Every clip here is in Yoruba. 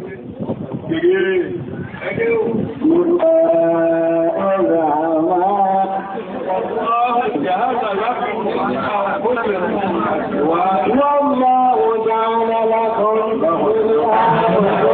والله جعل لكم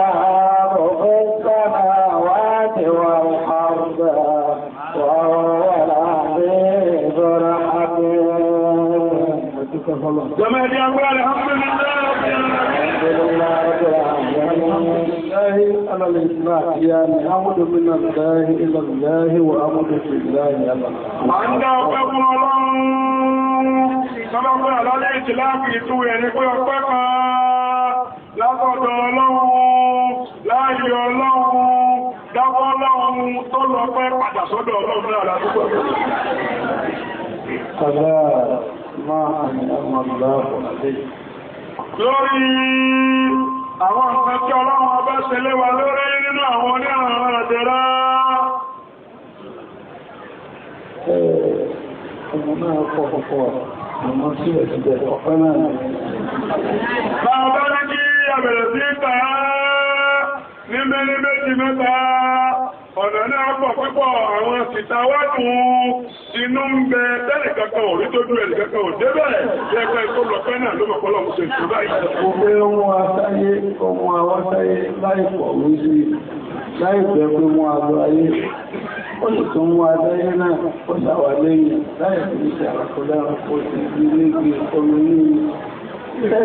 ọpẹ́ fọ́lọ́. Jọmọ ẹni agbára rẹ̀ hàn mí Sọ́lọ́pẹ́ àlọ́lẹ́ ìtìláàpì ìtú rẹ̀ ní pé ọpẹ́ kan látọ̀dọ̀ ọlọ́run láàyè ọlọ́run dáwọ́ ọlọ́run tó lọ pẹ́ padà sọ́dọ̀ ọlọ́run lára tó pẹ̀lú máa ní ọmọ ìgbàgbọ́ àlẹ́yìn. lórí àwọn nǹkan tí ọlọ́run ọba ṣe léwa lórí nínú àwọn onírànràn àjẹ́rá ọmọ náà pọ̀ púpọ̀ ọmọ sí ẹ̀sìdẹ̀ ọ̀pẹ́ náà. bá ọbẹ́ lókí àbẹ̀rẹ̀ sí ìgbà ní mẹ́rin méjì mẹ́ta ọ̀nà náà pọ̀ púpọ̀ àwọn sìtàwákùn inú ń bẹ tẹ́lẹ̀ kankan ò rí tó dúró ẹ̀lẹ̀ kankan ò débẹ̀ tó lọ pẹ́ náà ló mọ̀ pọ́lọ̀ báyìí. láìpẹ́ mú ayé. Ó Láàfin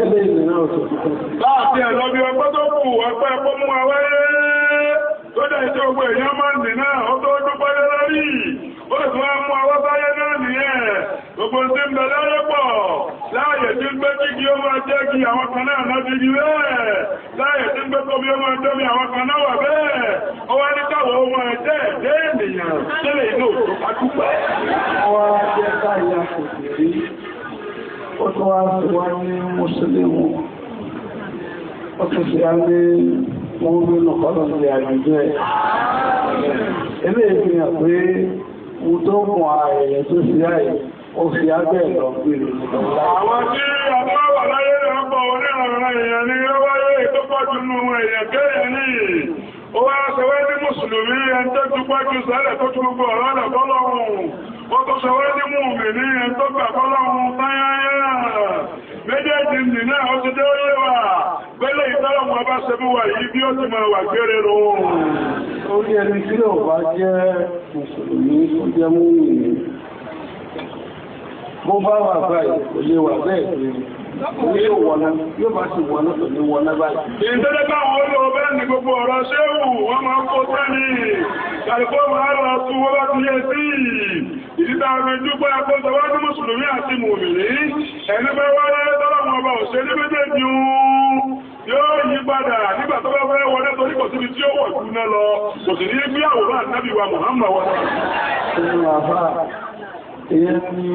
àlọ́bí ọgbẹ́ tó kù ọkpọ ẹ̀kọ́ mú awẹ́rẹ́ tó dẹ̀ tí ogbò èèyàn máa ń dì náà ó lórí. Ó sì wá mú awọ́ sáyé náà nìyẹn. Gbogbo ń bẹ lọ́rọ́pọ̀ láàyè tí ń gbé kíkí ó máa jẹ́ kí àwọn kan náà náà ti di ó tó wá sí wá ní mùsùlùmù ó tó sì á ní wọ́n ní nọ̀kọ́lọ̀ sí àjùjú ẹ̀ ilé ìfihàn pé mú tó mọ̀ ààrẹ tó sí ààrẹ ó fi ágbẹ́ lọ àwọn tí a wà láyé ọgbọ̀ onírànràn èèyàn ní ọwáyé tó pọ̀ jù nù èèyàn kẹ́yẹ̀ níyìí ó wá sọwẹ́ ní mùsùlùmí ẹn tó dúpọ́jú sẹ́lẹ̀ tó tún gbọ́ ọ̀rọ̀ ọ̀dọ̀kọ́lọ́run ó tó sọwẹ́ ní mùmí ní ẹn tó gbàkọ́lọ́run táyáyá méjèèjì nì náà ó ti dé oyé wà gbẹ́lẹ̀ ìtọ́lọ̀mọ́ bá ṣe bí wà yìí bí ó ti máa wà gbére rọrùn orí ẹni tí ó bá jẹ́ mùsùlùmí ó jẹ́ mú mo bá wà báyìí kò lè wà bẹ́ẹ̀ yóò wọ̀ná yóò bá sì wọ̀ná tó ní wọ̀ná báyìí. ìtọ́jọ́ táwọn olówó bẹ́ẹ̀ ni gbogbo ọ̀rọ̀ ṣéwù wọ́n máa kó sẹ́ni kàlùkò máa rọ̀ tún wọ́n bá ti yẹ sí ìdíta àgbẹ̀jú pé akọ́sọ wá ní mùsùlùmí àti mùmìnì ẹni pé wọ́n rẹ̀ méjèèjì yóò yí padà nígbà tó bá fẹ́ wọlé torí kò síbi tí ó wọ̀ jù náà Ìyẹn ni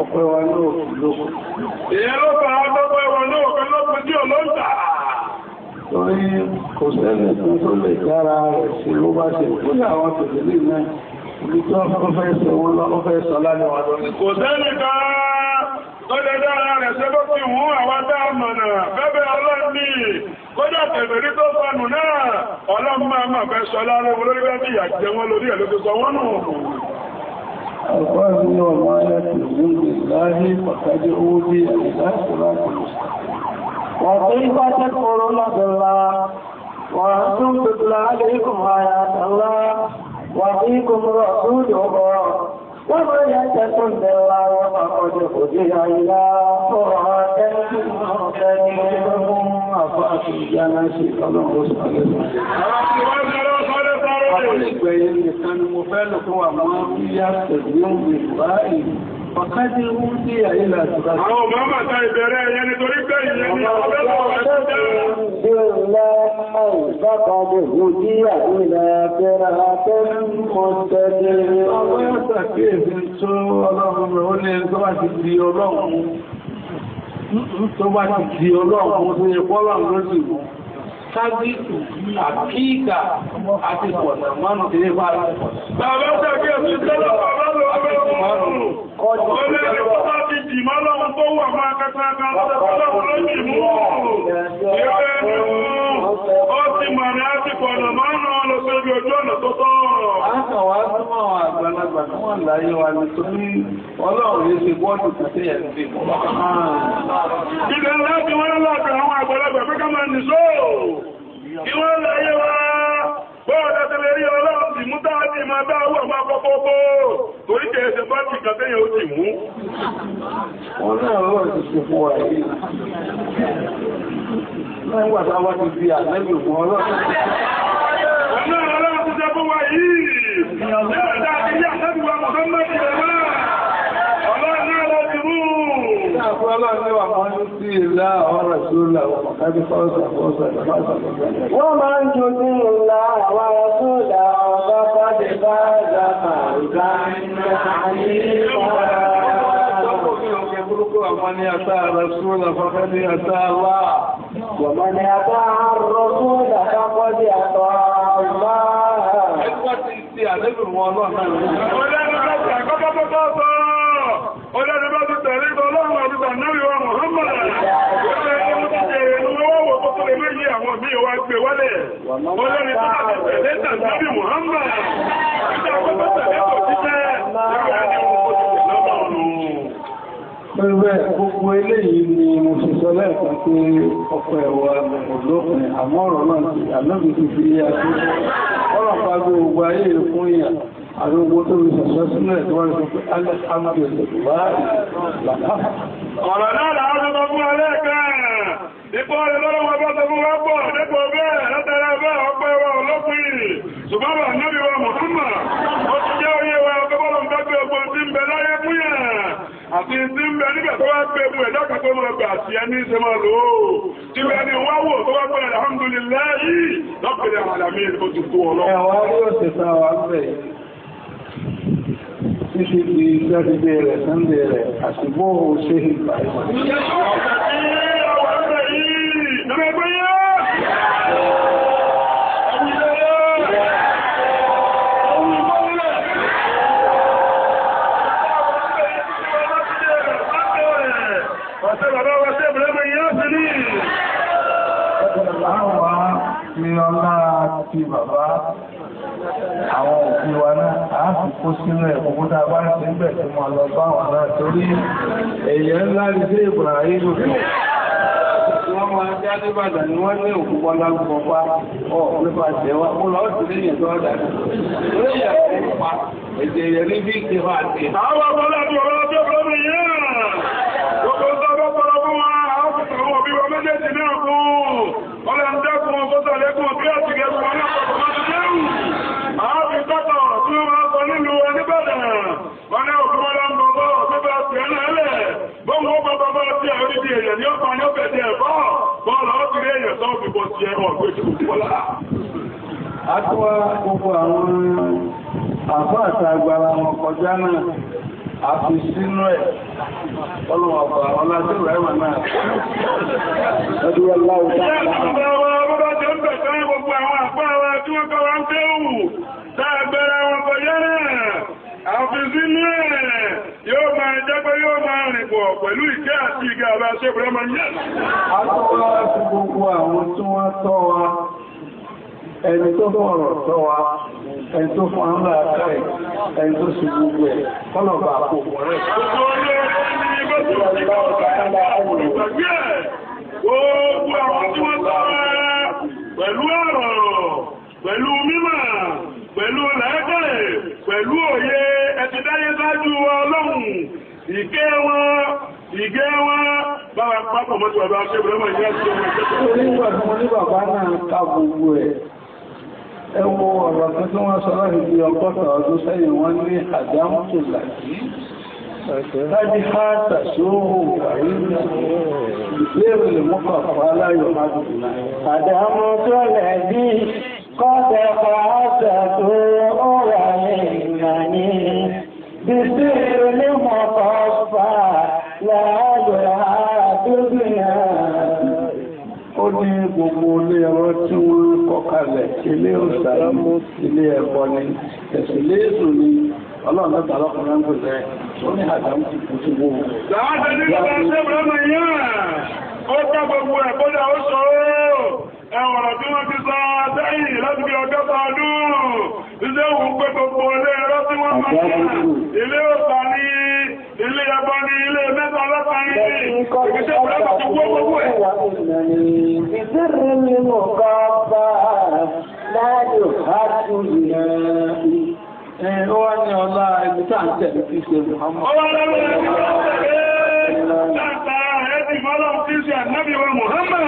ọ̀pọ̀ ẹwà náà lókù. Ìyẹn ló bá ọ̀pọ̀ ẹwà náà pẹ̀lú ọ̀pọ̀ tí ọlọ́ta. Torí kò sẹ́lẹ̀ tó lè dára rẹ̀ sí ló bá ṣe fún àwọn tòṣèlú náà. Ibi tí wọ́n fẹ́ sọ wọn lọ́wọ́ fẹ́ sọ lálẹ́ wa lọ́nà. Kò sẹ́lẹ̀ kan tó lè dára rẹ̀ sí ló fi wọ́n àwọn tá a mọ̀nà bẹ́bẹ̀ ọlọ́ni. Kódà tẹ̀bẹ̀rí tó sọnù náà, ọlọ́mọ máa máa fẹ́ sọ lárẹ́ olórí bẹ́ẹ̀ bí ìyà jẹ wọn lórí ẹ̀ ló fi sọ wọ́n nù. القرآن وما يتلون بالله فقد أوذي إلى صراط وكيف تكفرون بالله وأنتم تتلى عليكم آيات الله وفيكم رسوله ومن يتكن بالله فقد هدي إلى صراط مستقيم أفأتي جنسي فلم أسأل Ìgbẹ̀yìn nìkan ni mo fẹ́ lò fún àwọn yíyá pẹ̀lú ìwà ìlú. Ọ̀kádé ń dí àyílà àtìbá. Àwọn ọmọ màtà ìbẹ̀rẹ̀ ẹ̀yẹ nítorí pé ìyẹn ni ọ̀pẹ́lọ̀ ọ̀rẹ́ tó jẹ́. Bí ó lẹ́ ìbákọ̀ọ́bọ̀ ìwòjí àìlẹ̀ abẹ́rẹ́ abẹ́rẹ́ mọ́ tẹ́lẹ̀. Ọwọ́ yóò sàkíyèsí tó ọlọ́run rẹ̀ ó ní tó bá ti di ọlọ́run. Tó bá ti di ọlọ́run tó yẹ kábíkù àkíkà àti pọ̀nà mọ́nà tí lè wà Bàbá tàbí ẹ̀sùn tẹ́lọ bàbá lọ ọ̀rẹ́ ọmọ ọ̀rẹ́ ẹ̀rọ bá ti dì mọ́ lọ́wọ́ tó wà máa kẹta kan lọ́dọ̀ tí mọ̀ ní àsìkò ọ̀nà máa ń rán lọ sórí ojú ọ̀nà tó tọ́ọ̀rọ̀. A kàn wá súnmọ́ àwọn àgbàlagbà tí wọ́n láyé wa ní tó ní ọlọ́run yé ṣe bọ́ọ̀dù tàbí ẹ̀sìn. Ìgbà láti wọ́n lọ́pẹ̀ àwọn àgbàlagbà pé ká máa nìṣó. Ìwọ́n láyé wa bọ́ọ̀dà tẹ́lẹ̀ rí ọlọ́run sì mú táà ní máa bá owó àpá pọ́pọ́pọ́ torí kẹ́ ẹsẹ̀ bá ti kàtẹ́yàn ó Lẹ́yìnwà tá wá ti fi àtẹ́bì fún ọlọ́run. Ọlọ́run ti jẹ́ fún wa yìí. Lẹ́yìn tá ti yá àtẹ́bì wa Mùsọ́mọ́sí rẹ̀ máa. Ọlọ́run náà lọ ti rú. Ọlọ́run ni wà máa ń sí ìlà ọ̀rọ̀ sí ìlà ọ̀pọ̀ kábí fọ́ọ̀sà fọ́ọ̀sà ìfọ́ọ̀sà fọ́ọ̀sà. Wọ́n máa ń jù sí ìlà àwọn ọ̀sọ́dà ọ̀gá fàdé bá zàmà ìgbà ìgbà àyè ومن أطاع الرسول فقد أطاع الله Ọlọ́run bá ti tẹ̀lé ọlọ́run àti ìgbànáwí wa Mọ̀hánmàdà. Ọlọ́run ti tẹ̀lé ọwọ́ ọkọ̀ tó lè méjì àwọn mí wá gbé wálẹ̀. Ọlọ́run tó bá tẹ̀lé tàbí Mọ̀hánmàdà. Ìjọ́ ọkọ̀ tó tẹ̀lé Pẹ̀lúwẹ́ gbogbo eléyìí ni mo ṣe sọ lẹ́ẹ̀kan pé ọ̀pọ̀ ẹ̀wọ̀ ọ̀dọ́kùn àmọ́ ọ̀rọ̀ náà ti àlọ́bì ti fi yá sí ọlọ́pàá gbogbo ayé fún ìyà àti ogun tó rí sọ̀sọ́ sílẹ̀ tó wọ́n rí pé alẹ́sàmàbì ọ̀dọ̀ àti tí ń bẹ níbẹ̀ tó wá gbé mú ẹ̀dá kan tó mọ̀ gbà sí ẹni ṣe máa lò ó tí bẹ ní wá wò tó wá pẹ́ alhamdulillah yìí lọ́pẹ̀lẹ̀ àlàmí ó ti kú ọlọ́ ṣe ìgbà sínú ẹ̀kùnkún tá a bá ti ń bẹ̀ tí wọ́n lọ bá wọn náà torí èèyàn ńlá rí sí Ibrahim wọ́n máa já ní bàdà ní wọ́n ní òkú bọ́lá gbọ́pá ọ̀ nípa tẹ̀wà èèyàn ní ọkọ̀ ní ọ̀fẹ́ tẹ̀ bọ́ọ̀lù ọ̀tún èèyàn sọ òfìbọ̀ sí ẹ̀wọ̀n pé tí a tó wá gbogbo àwọn àfọ́ àtàgbàrà wọn kọjá náà a fi sínú ẹ̀ ọlọ́wọ̀pọ̀ àwọn alájọ́rọ̀ ẹ̀wọ̀n náà ẹdúrà òfin sínú ẹ̀ yóò máa jẹ́ pé yóò máa rìn pọ̀ pẹ̀lú ìkẹ́ àti ìgẹ́ àbá ṣe pẹ̀lú ọmọ yẹ́ ẹni tó fọ̀rọ̀ tọ́ wa ẹni tó fún àmà àkàrẹ̀ ẹni tó sì gbogbo ẹ̀ kọ́lọ̀bà kò wọ́n rẹ̀ pẹ̀lú ọ̀rọ̀ pẹ̀lú mímọ̀ pẹ̀lú lẹ́ẹ̀kẹ́ ìdáyẹ́sájú ọlọ́run ìkẹ́ wọn ìgẹ́ wọn bára pápọ̀ mọ́tí ọ̀dọ́ aṣẹ́bẹ̀rẹ́mọ̀ ìyá sí ọmọ ìjẹ́ nígbà tí wọ́n ní bàbá náà ká gbogbo ẹ̀ ẹwọ ọ̀rọ̀ tó tí wọ́n sọ́rọ̀ ìdí ọgọ́ta ọdún sẹ́yìn wọ́n ní àdámọ́tò làjí láti ha tàṣóhù ìbéèrè lè mọ́kà fún aláyọ̀ àdámọ́tò làjí kọ́ بسير مصفى لا يعاد بها ó ní gbogbo ilé ẹ̀rọ tí wọ́n kọ́kalẹ̀ ilé òṣà ilé ẹ̀kọ́ ni ẹ̀sùn ilé ètò ni ọlọ́run mẹ́ta lọ́kùnrin ń pèsè ó ní àdámù ti kú sí gbogbo. láàrín ẹwọ̀n ọ̀rọ̀ tí wọ́n ti sọ sẹ́yìn láti bí ọgọ́ta ọdún ilé òun pé gbogbo ilé ẹ̀rọ tí wọ́n máa ilé ọ̀sà ní ilé ẹbọ ní ilé mẹ́ta ọlọ́pàá ní ìgbésẹ̀ ìpínlẹ̀ tó gbọ́ gbogbo ẹ̀. ìbéèrè mi mọ̀ kọ́ bá láàyò ájú ìrìn ọwọ́ ni ọlá ẹni tá à ń tẹ̀lé fi ṣe Muhammad. ọwọ́ lọ́wọ́ ẹni tó ń tẹ̀lé láta ẹni fọ́lọ́ fi ṣe ànábì wa Muhammad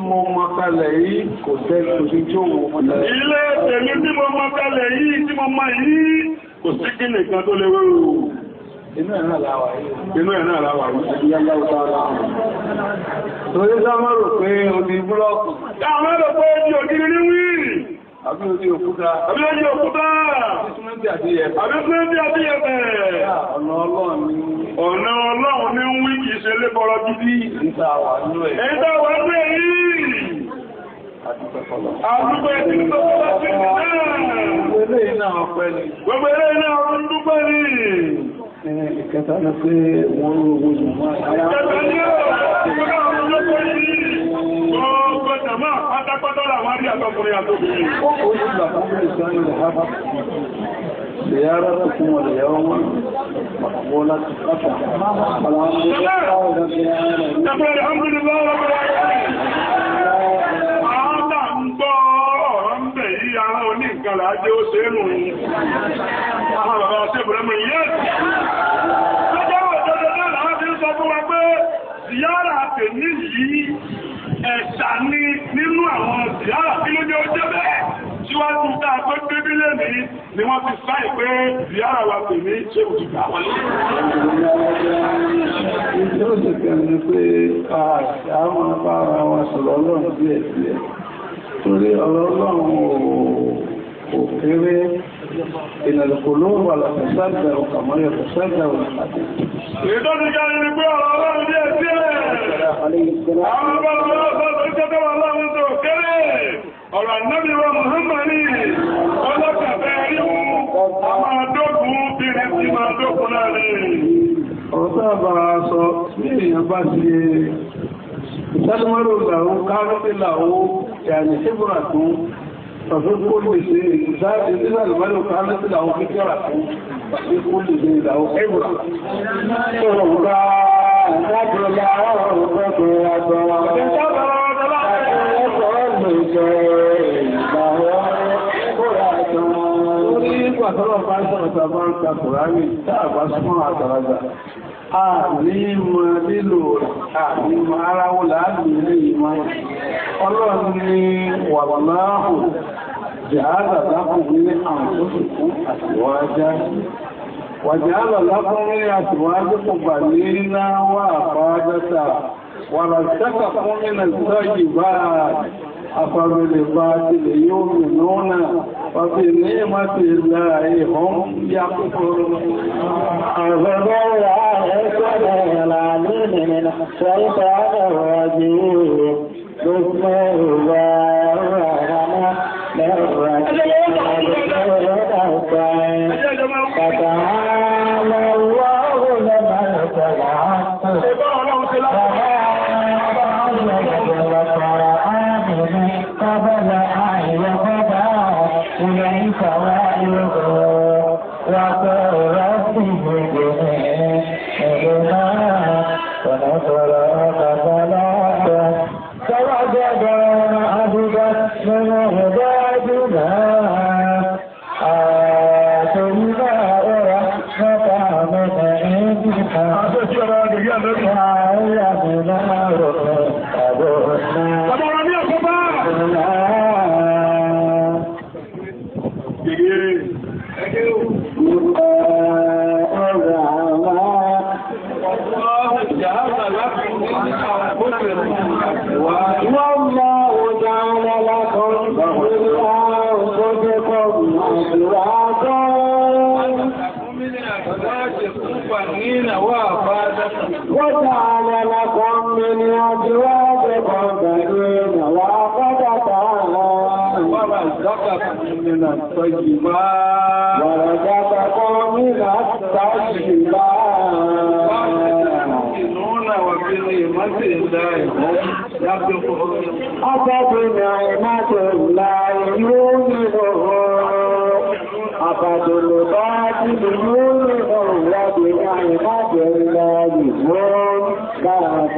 mo mọ kalẹ̀ yìí kò tẹ́lẹ̀ tí ó wò mọ́ kalẹ̀. Ilé tèmi tí mo mọ kalẹ̀ yìí tí mo mọ yìí kò sí kí nìkan tó lè wéwò. Inú ẹ̀ náà láwà yìí. Inú ẹ̀ náà láwà yìí. Àbí odi òkúta. Àbí odi òkúta. Ọ̀nà ọlọ́run ni ọ̀nà wí kìí ṣe lébọ̀rọ̀ gidi. Ìta wà nú ẹ̀. Ìta wà nú ẹ̀ Àdúgbẹ́ ti tó bá ti ní náà. Gbogbo ilé náà ọpẹ́ ni. Gbogbo ilé náà ọdún dúpẹ́ ni. Ìkẹta ni pé wọ́n rú owó jùmọ́ àyà. Ìkẹta ni ọ̀pọ̀lọpọ̀ lọ́pọ̀ yìí. Gbogbo jàmá pátápátá làwọn àrí àtọkùnrin àtọkùnrin. Ó kò ní bàbá mẹ́rin sọ́yìn rẹ̀ hápá. Ìyára rẹ̀ fún wọn lè ọmọ wọn láti pátá. Àlàáfíà. Ṣé bẹ́ẹ̀ kàlà ajé ó ṣe é nù àwọn bàbá ṣe ìbúrẹ́mù yẹ́ lọ́jọ́wọ́ ìjọdọ̀ náà láwọn ti ń pé ziyara tèmi ní a tó débí lẹ́nìí ni wọ́n ti sáì pé ziyara wa tèmi ṣe òjì wọlé. ìjọ́ ìjọba ni pé àwọn bá ara wa sọ̀rọ̀ ọlọ́run díẹ̀ díẹ̀ torí ọ̀rọ̀ ò òkèrè ìnàlùkòló wà lọ́pẹ̀sẹ́lẹ̀ ọkàmọ́ yọ̀pẹ̀sẹ́lẹ̀ ọ̀lọ́pàá. Ìdọ́jú jẹ́ ní pé ọ̀rọ̀ ọlọ́run ní ẹ̀sí rẹ̀. Àwọn ọmọ ọlọ́pàá tó jẹ́ ọlọ́run tó kéré. Ọ̀rọ̀ ànábì wa Mùhàmmadi ọlọ́kàfẹ́ rí mú, a máa dógún bí rí sí máa dógún o Ọ̀tọ́ àbára sọ, bí èèyàn bá ti ṣe ìṣẹ́lúmọ́rò ìgbà òun káàrọ́ فكل شيء ده إذا الملك كانت له فكرة في كل شيء له عبرة Orí ìgbàtọ́lọ́pàá sọ̀rọ̀ tàbí àtàkùnrin táàbá súnmọ́ àtàrájà àníìmọ̀ lílò àníìmọ̀ aráwò láàrínlẹ̀ ìmọ̀ ọlọ́run ní wàláhù jàádà lápùn ní àtúnṣùkún àtìwájá wàjàádà lápùn ní àtìwájá kò bà ní náwà àfáájátà wàràtàkà fún ní وبنعمة الله هم يكفرون أعوذ بالله العليم من الشيطان الرجيم بسم الله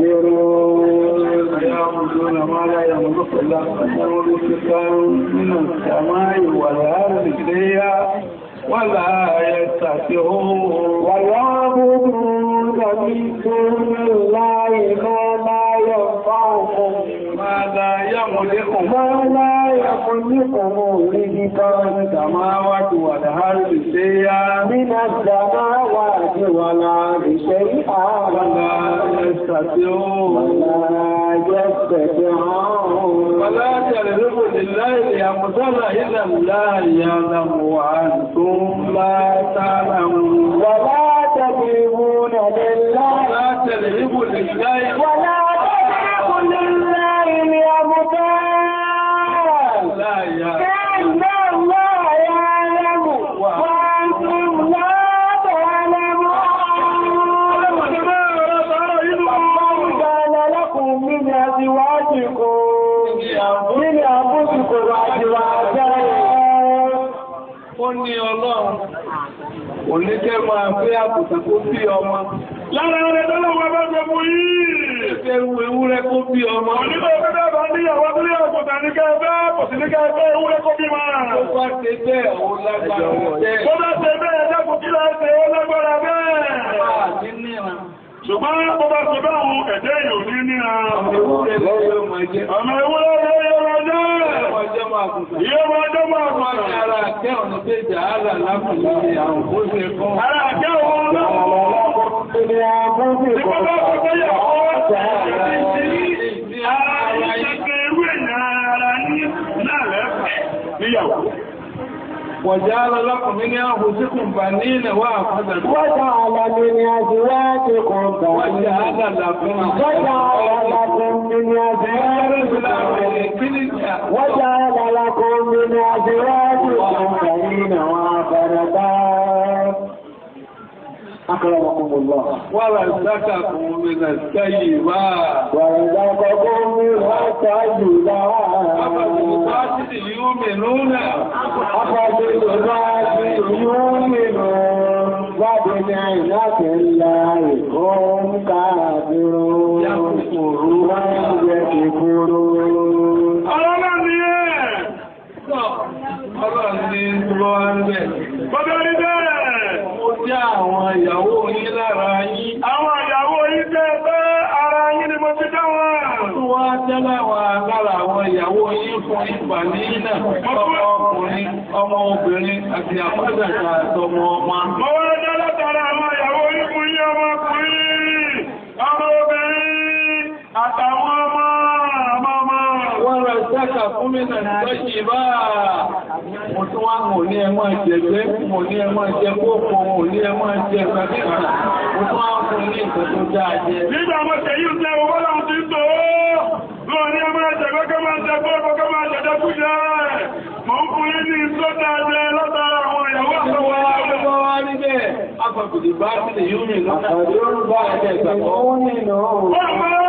يستكبرون يعبدون ما لا يملك الله أنهم مستكبر من السماء والأرض إليها ولا يستطيعون ويعبدون من دون الله ما لا ينفعهم ما لا يملك ما لا ما يكن لقبوله ترى السماوات والأرض شيئا من السماوات والأرض شيئا ولا يستطيعون ولا يستطيعون ولا تعرف لله يا لأمثال إلا الله يعلم وأنتم لا تعلمون ولا تجربون لله ولا تجرب لله ولا تجرب لله لأمثال Kẹ́lá láàyà lẹ́mù wà ní látọ̀ lẹ́mù Oni Ọlọ́run, òní kẹ́ máa fẹ́ àbùkù tó bí ọmọ. Lára rẹ̀ lọ́lọ́wọ́ bá gbogbo yìí fẹ́ ewu ewúrẹ́ kó bí ọmọ. Onígbà ọgbẹ́dá bá níyàwó abúlé ọ̀pọ̀ta ní kẹfẹ́ pọ̀sí ní kẹfẹ́ ewúrẹ́ kó bí máa. Ó bá ṣe bẹ́ẹ̀ òun lágbára bẹ́ẹ̀. Ó bá ṣe bẹ́ẹ̀ dákùn kí láṣẹ ó lágbára bẹ́ẹ̀ ṣùgbọ́n ó bá ti bá àwọn ẹ̀dẹ́ ìròní ní ọmọ ewúrẹ́ lọ́yọ́ máa jẹ́ ọmọ Ara àkẹ́ ọ̀nà pé ìjà ààrà lápùlé àwọn òṣèrè kan. Ara àkẹ́ ọ̀nà lápùlé àwọn òṣèrè kan. وجعل لكم من أنفسكم بنين وأفضل وجعل من أزواجكم وجعل لكم وجعل لكم من أزواجكم وجعل لكم من أزواجكم بنين وأفضل أكرمكم الله ورزقكم من الطيبات ورزقكم من الطيبات أفبالباطل يؤمنون أفبالباطل يؤمنون وبنعمة الله هم كافرون يكفرون أرنا أرنا أرنا أرنا أرنا sí àwọn ìyàwó yín lára yín. Àwọn ìyàwó yín ara yín ni mo ti dá wọn. wá tẹ́lá wa lára àwọn ìyàwó yín fún ìgbà ní Ọmọ obìnrin àti àpọ́dàjà àtọmọ ọmọ. Mo wá àwọn ìyàwó fún ọmọ ọmọ rẹ̀sẹ́kà fún mínà lọ́jì bá mo tún wá mò ní ẹmọ́ ìjẹ̀gbẹ́ mò ní ẹmọ́ ìjẹ̀kókò mò ní ẹmọ́ ìjẹ̀gbẹ́gbẹ́ mo tún wá fún ní ìtọ́jú dáadé. nígbà mo tẹ̀ yí ń lẹ́wọ́ lọ́wọ́ ti ń tó lọ́wọ́ ní ẹmọ́ ìjẹ̀gbẹ́ kọ́ máa jẹ̀gbẹ́ kọ́ máa jẹ̀gbẹ́ kú jẹ́ mọ̀ ń fún ní ìtọ́ dáadé látara àwọn ìyàwó àtọwọ́ àgbẹ̀wọ́ wá níbẹ̀ afọ̀kùdìgbà sílẹ̀ yóò mìíràn. àdéhùn bá ẹ̀jẹ̀ ìgbàgbọ́. ó ní ìnáwó. ó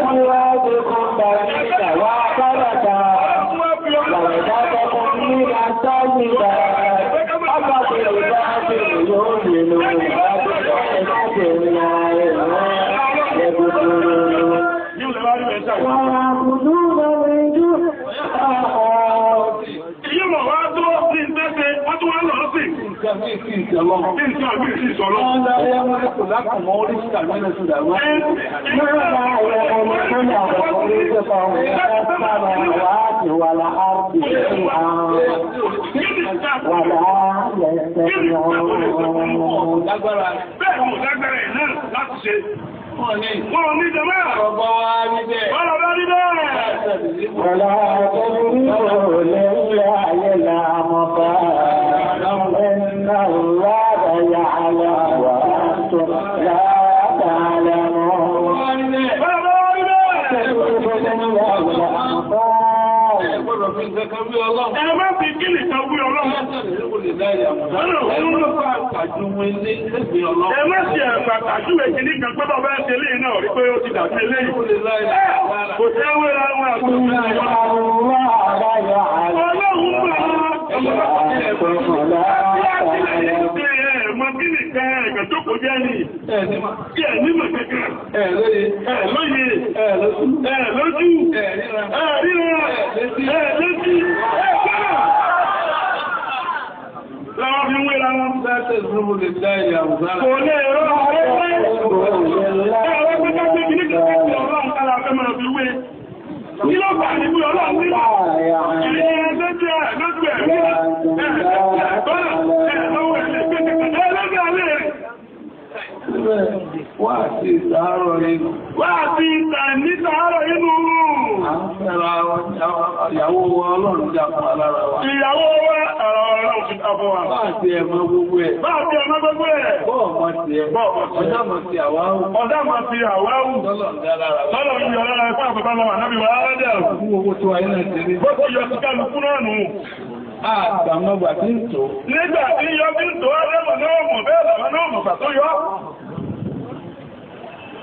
nígbà ọba tó lè dá sí yóò lè lò ìgbàgbọ́ ẹ̀dá tẹ̀lé ààrẹ rẹ̀ lẹ́gbẹ̀ẹ́ Wọ́n á kùdú lọ́wọ́ ìjú Ìyíwọ̀ wá tó sí ìtẹ́sẹ̀ wọ́n tó wá lọ sí. Nǹkan bí sí ìṣọ̀lọ́. Nǹkan bí sí ìṣọ̀lọ́. Wọ́n lọ́wọ́ ẹmọ́ ẹkùn lákùnmọ́ orí sí àmínú ṣùgbà wọ́n. Mẹ́rẹ̀lá ọ̀rọ̀ ọmọ tó ní àwọn ọmọ orí Wọ́n ní jẹ mẹ́rin. Ọgbọ́n wá níbẹ̀. Wọ́n lọ bá níbẹ̀. Wọ́n lọ́wọ́ tó ní ọ̀rẹ́ ilẹ̀ ayé làmọ́ bá. Ẹnà ìwádàá yà á lọ́wọ́ tó láàbàá lẹ́nu. fi nǹkan kan wí ọlọ́run. ẹ má fi gílì kan wí ọlọ́run. ẹ má fi ẹ̀fà tàjú èkìní kan pé bàbá ẹsẹ̀ lè náà rí pé ó ti dàbí eléyìí. kò sí ẹwé láwọn àgbọ̀n. ọlọ́run bá ẹ̀mọ́ gílì kan ẹ̀gbẹ̀ tó kọjá ní ẹ̀ nímọ̀ kẹ́kẹ́ ẹ̀lóye ẹ̀lóye ẹ̀lójú ẹ̀ríra ẹ̀lójú ẹ̀kọ́nà láwọn fi wé láwọn láti ìsúnmù lè dá ilẹ̀ àwùzára kò lè rọ́ ààrẹ́ pẹ́ ẹ̀rọ pẹ́kẹ́ pé kìí kìí kìí ọlọ́run kára fẹ́ máa fi wé kí ló bà ní wé ọlọ́run nílò ẹ̀rẹ́ ẹ̀lójú ẹ̀lójú ẹ̀ríra ẹ̀lójú ẹ̀kọ́nà ẹ̀lọ́wọ̀ ẹ̀lẹ́gbẹ̀ẹ́ wà sí ìsáàrọ̀ inú wà sí ìsáàrọ̀ inú ìyàwó wa ọlọ́run jápa lára wa ìyàwó wa ara ọlọ́run fi tapọ̀ wa bá àti ẹmọ gbogbo ẹ̀ bá àti ẹmọ gbogbo ẹ̀ bọ́ọ̀mọ́ ti ẹ̀ ọ̀dámọ̀ ti àwáhù ọ̀dámọ̀ ti àwáhù lọ́lọ́run yọ lára ẹ̀fọ́ àpapọ̀ lọ́wọ́ ànábì wa rádẹ̀ fún owó tí wà ní nàìjíríà bọ́kọ̀ yọ sí kálukú náà nù Àgbàmọ́gbà tí ń tó. Nígbà tí yọ bí ń tó, ẹlẹ́mọ̀ náà mọ̀ bẹ́ẹ̀ lọ́wọ́ náà mọ̀ pàtó yọ.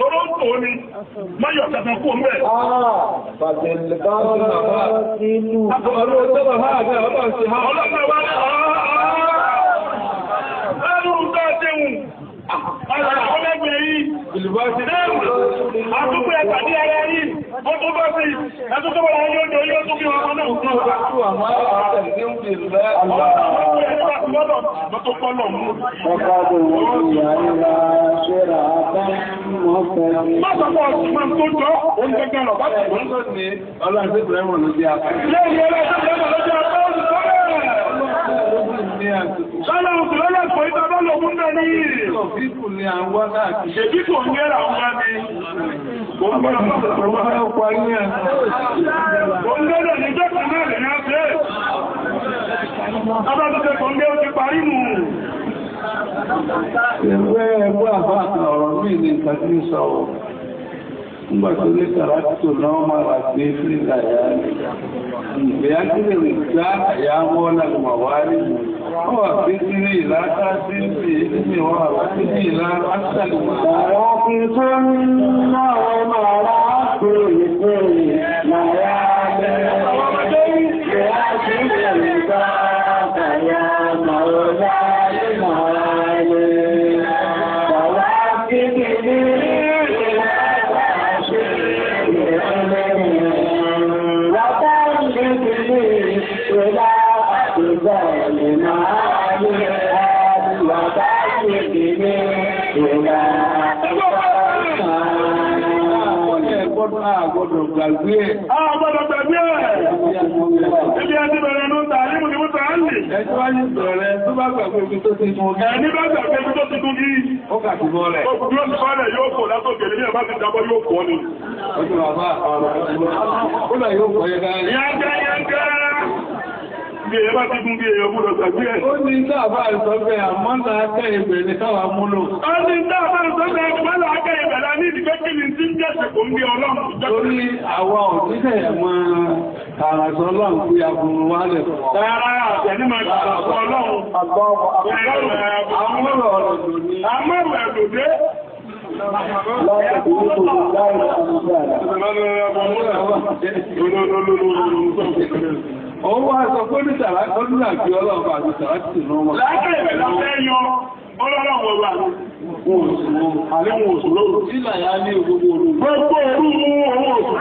tọ́rọ ń tòó ni máyọ̀ tẹ̀sán kú ọmọ ẹ̀. Ah, bàjẹ̀lẹ̀ bá ń bá inú. ọlọ́pàá wa ní ọlọ́pàá wa ní ọlọ́pàá. Ọ̀pàdé wọn ni àríwá ṣẹ́ra bá mọ́fẹ́. Má sọ́pọ̀ ọ̀sùnmọ́ tó jọ, ó ń gẹ́gẹ́ lọ bá ti wọ́n tó ní ọlọ́rin sí ìpínlẹ̀ wọn ló jẹ́ apá. Lẹ́yìn ọlọ́rin sí ìpínlẹ̀ wọn ló jẹ́ apá Sọ́lọ́run tó lọ́lọ́ pọ̀ ìtọ́ lọ́lọ́ mú náà ní ìrìn. Ṣèbíkò ní àwọn láti. Ṣèbíkò ń gẹ́ra ọmọ mi. Òǹgbẹ́rẹ̀ ní jọ́kùn náà lè náà fẹ́. Abájúkẹ́ kò ń gẹ́ ó ti parí nù. Ìwé ẹgbẹ́ àbáta ọ̀rọ̀ mí ní ìtàkì sọ̀rọ̀. Nígbà tó lé tàrátò náà máa wà gbé fílà yára. Ìgbé á kí lè rí gbá àyà wọ́n lágbàwárí mú. Ọwà fi sí ní sí ìdíjì wọn àti ní ìlà ásàlù. Ọ̀rọ̀ fi tó ń náà wọn máa rá gbàgbé ẹ̀. Àwọn gbọ́dọ̀ gbàgbé ẹ̀. Ibi ẹni bẹ̀rẹ̀ ní ọ̀tà alímù ni wọ́n tàá lè. Ẹjọ́ wá ní sọ̀rọ̀ rẹ̀ tó bá gbàgbé ibi tó ti mú ọgá. Ẹni bá gbàgbé ibi tó ti mú kí. Ó kàtù mọ́ rẹ̀. Ó kùdú ọ̀sùn fọ́nà yóò kò látòkè ní ẹ̀bá ti jábọ́ yóò kọ́ ni. Ó ti bàbá àwọn ọmọ gbé ẹ e, bá ti gún bí èèyàn e, gbọ́dọ̀ gbàgbé ẹ̀. ó ní ọlọ́run. torí ọlọ́run pé ọlọ́run. àmọ́rọ̀ ọ̀rọ̀ lòdì. àmọ́rọ̀ ẹ̀lòdé. ó wá sọ pé ní tàrà ní àbí ọlọ́ọ̀bá àti tàrà náà wọn. lákẹ̀rẹ̀ lọ́fẹ́ wọn òṣùwò àléwọn òṣùwò nígbà yá ní gbogbo olú. gbogbo olú mú owó òṣù.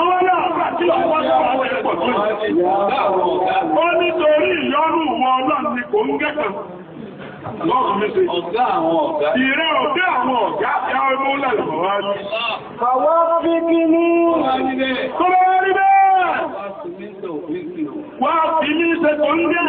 ọwọ́ náà tí ó pọ́ sọ àwọn ẹ̀pọ̀ tó ń ó ọlọ́run ni Ọ̀gá àwọn ọ̀gá. Ìrẹ́ ọ̀gá àwọn ọ̀gá ọmọ wá fi ní ṣe tó ń gẹ́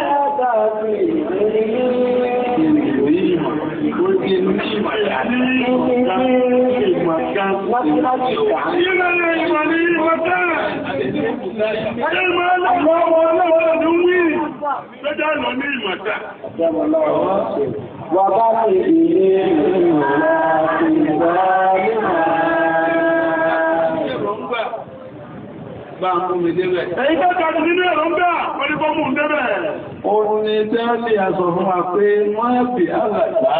Wàbá ti ìlú ìrìnlá ti bá nígbà. bá ń mú mi débẹ̀. Èyí tó tàbí nínú ẹ̀rọ ń bẹ́ àpẹẹrẹ mú débẹ̀. Oòrùn ni Dẹ́lì àsọ fún wa pé wọ́n bì alàgbà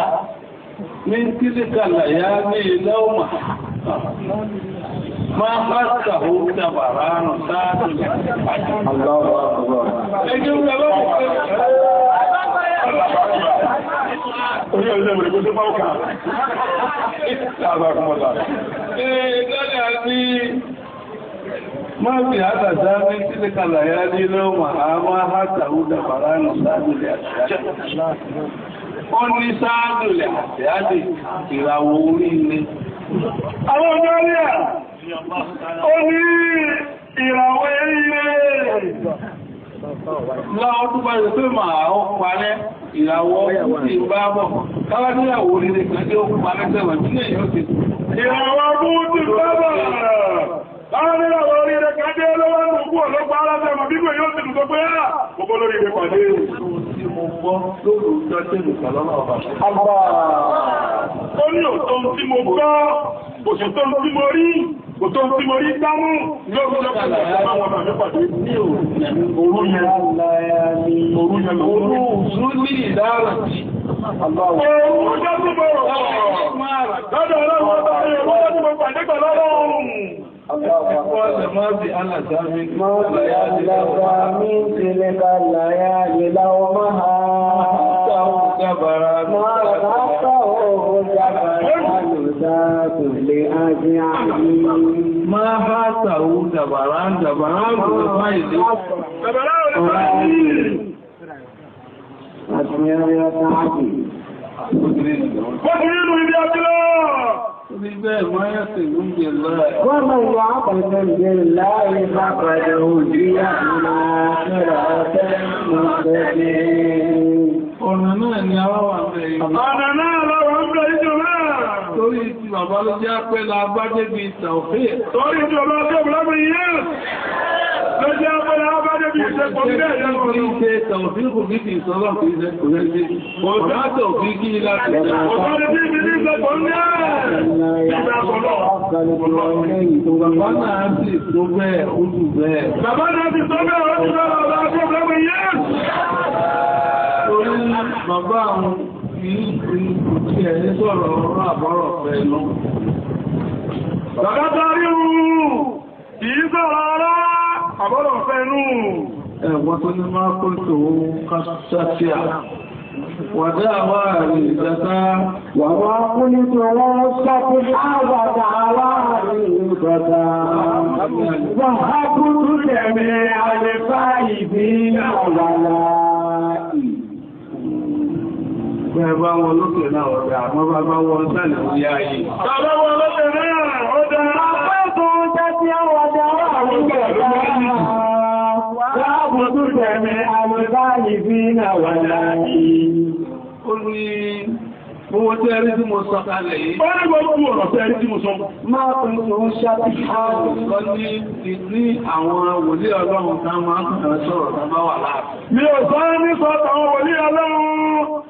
ní kílíkàlà yá ní ilé ma fi hada zamin tilka layali lawma ama hata huda barana sadul ya ó ní sadul ya yadi ìràwọ̀ orí ni àwọn o ó ní ìràwọ̀ ile la ọdún bá ṣe pé màá ó parẹ́ ìràwọ̀ ti bá bọ̀ káwá níyàwó orí nìkan tí ó parẹ́ tẹ̀wọ̀n tí èèyàn ti ìràwọ̀ ọdún ti bá bọ̀ láàrínlá wọn rí rẹ̀ kájẹ́ lọ́wọ́ ní ogún ọ̀lọ́gbà aláṣẹ ọmọ bíbẹ̀ yóò ti dùn pé á ah, gbogbo lórí rẹ̀ pàdé ó ní òtún tí mo gbọ́ òṣìṣẹ́ tí mo rí Òtò tí mo rí dámú lọ́gbọ́n lọ́pàá àwọn ọmọ ìpàdé ní òru yẹn. Òru yẹn lọ́wọ́. Òru òṣùlùmí ìdára tí. Òru jẹ́ tó bọ̀rọ̀. Lọ́dọ̀ ọlọ́run ọba ẹ̀rọ wọ́n tó mọ̀ pàdé pẹ̀lọ́rọ̀ ọ̀run. قال ما في أنا سامي ما في أنا سامي تلك الليالي لومها كبرا ما غطوه جبرا لأجعله ما غطوه جبرا جبرا جبرا أسمع يا سعدي قتلين قتلين يا بلاد ومن يعبد بالله فقد هدي إلى صراط مستقيم Ọ̀nà náà ni a wá wà bẹ̀rẹ̀. Ọ̀nà náà lọ́wọ́ ń bẹ̀rẹ̀ ìjọba. Torí ti ìjọba tó bùlábùn yẹ́. Lọ́jọ́ agbára abájẹ́ bí ìṣẹ́ pọ̀ bẹ́ẹ̀ lọ́wọ́. Kí ń ṣe tàwọ̀fíìkù bí kì í sọ lọ́pù ìṣẹ́ kò rẹ̀ sí. Ọ̀dá tàwọ̀fí kí ní láti ṣe. Ọ̀dá tàwọ̀fí kí ní sọpọ̀ ń náà. Ìgbà kọ̀lọ̀. Bàbá náà sì tó bẹ́ẹ̀ ó jù bẹ́ẹ̀. Bàbá náà sì tó bẹ́ẹ̀ ó jù bẹ́ẹ̀ Bàbá àwọn kìí ti ẹni sọ̀rọ̀ ọ̀rọ̀ àbọ̀rọ̀ pẹ̀lú. Bàbá tarí oòrùn kìí sọ̀rọ̀ ọ̀rọ̀ àbọ́lọ̀ fẹ́ nú. Ẹ̀wọ́n tó ní máa kó tó kásásíà. Wàdá wà rí ìjẹta. Wà wá kú ní tó wọ́n sọ́kú àwàdà wà rí ìjẹta. Wà á kú tó tẹ̀mí àlefá ìbí àwàlá. Bẹ́ẹ̀ bá wọn lókè náà ọ̀dá, wọ́n bá bá wọn sẹ́lẹ̀ orí ayé. Bàbá wọn lókè Owó tí ẹrí tí mo sọ kalẹ̀ yìí. Ó ní gbogbo ọ̀rọ̀ tí ẹrí tí mo sọ. Máa pẹ̀lú òun ṣàbí àwọn ọ̀sọ́ ní ti ní àwọn wòlé ọlọ́run tá máa ń sọ̀rọ̀ tá bá wà láàá. Mi ò sọ ní sọ́tọ̀ àwọn wòlé ọlọ́run.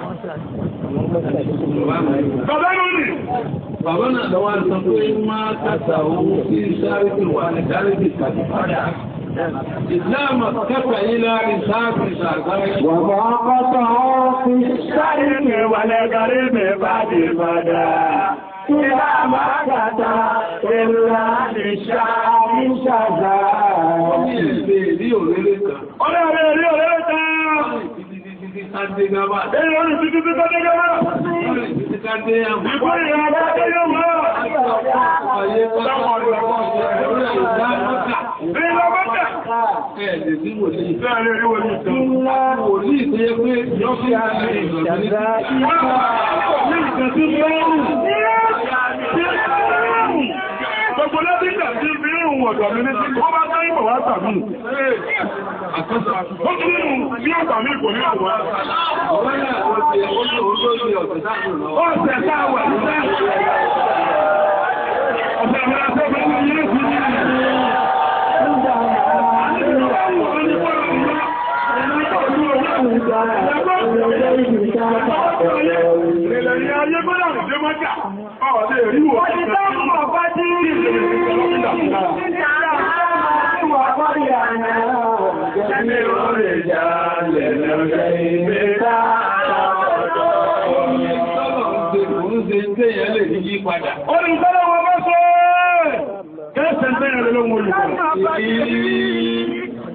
Bàbá ló nì. Bàbá náà lọ́wọ́ sọ pé máa kàtà owó sí sáréjì wà ní sáréjì tàbí padà. Ìsìláàmù kẹfà yìí láàrin sáàbì sàgbáyé. Wà máa kọ́tà ọ́ọ́kú. Sáréjì wà lẹ́gàrí mi bá padà. Ìlà máa kàtà ìṣàgbà. Ó ní ìṣe kan. Ó ní òréré kan kádé gábà. Ẹni wọ́n ní títí tí kádé gábà. Títí kádé àmọ́. Ìgbé ìrànlá kádé yóò mọ́. Ayé bá wà lọ́wọ́ ìdá mọ́ta. Ìlọ mọ́ta. Ẹ̀ẹ́dẹ̀ sí wòlíì. Bẹ́ẹ̀ ni wòlíì tó. Wòlíì tó yẹ pé yọ́ fi àárín ìgbàgbọ́. Wọ́n wà ní ìgbàgbọ́. Gbogbo lẹ́bíkà tí fi ń ọ̀dọ̀ mi ní sí, bá tẹ́ ìbọ̀ wá tàbí. Ó tún rùn ní ọ̀pàá kò ní ọ̀wá. Ọ̀sẹ̀ táà ayé gbọ́dọ̀ ìdé mọ́jà, ọ̀sẹ̀ ìrìwọ̀. Orin tọ́lọ́ wọn bá sọ kẹ́sẹ̀ bẹ́rẹ̀ lọ́wọ́ olùkọ́.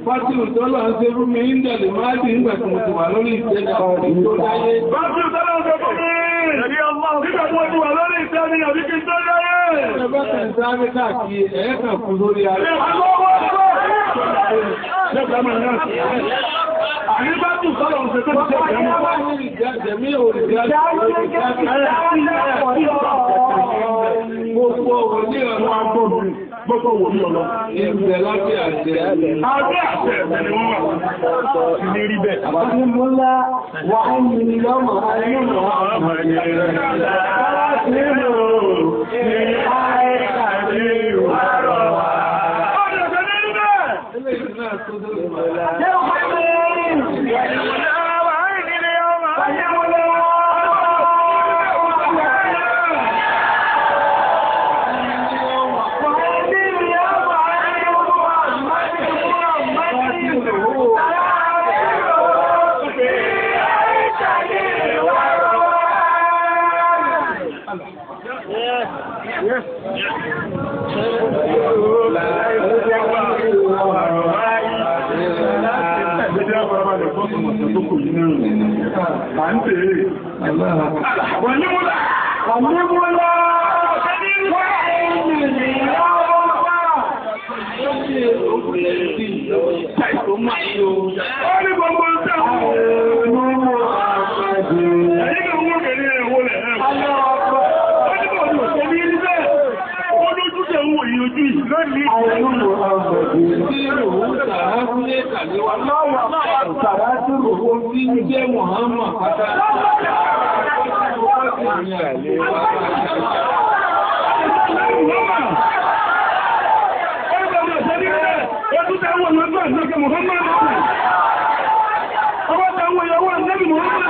Fátìlù tọ́lọ́ ń ṣe rúmi ń dẹ̀lẹ̀ máa ti ń gbẹ̀kùn ti wà lórí ìtẹ́lẹ̀ ọ̀rìn tó dáyé. Fátìlù tọ́lọ́ ń ṣe rúmi ń dẹ̀lẹ̀ máa ti ń gbẹ̀kùn ti wà lórí ìtẹ́lẹ̀ ọ̀rìn tó dáyé. Ẹgbẹ́ kan sáré káàkiri ẹ̀ẹ́kàn fún lórí ara. Àríbátù sọ́lọ̀ ń ṣe tó ṣe jẹ́mí òrìjáde. Gbogbo òwò ní ọ̀rọ̀ agbóbi, gbogbo òwò ní ọ̀lọ́. Ìbẹ̀ láti àṣẹ. Àbẹ́ àṣẹ ẹ̀sẹ̀ ni wọ́n wà ní rí bẹ̀. Àbúmúlá wà ń yìí lọ́mọ̀ ayé mọ̀ Yeah. Àníbúlá! Ó ní gbogbo lónìí. Àìlúmọ̀ ọgbẹ̀dẹ̀ tí òun tàá fúnlé tàbí wà lọ́wọ́ tàbá tí òun tí ń jẹ́ Mọ̀hámà pátá. Ọwọ́ tàwọn ìyàwó àti Nẹ́bì Mọ̀hámà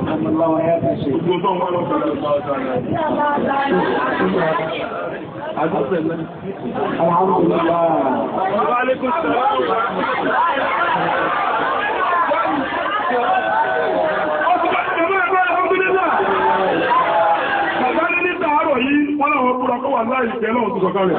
الحمد لله وعليكم السلام ورحمة الله wà láì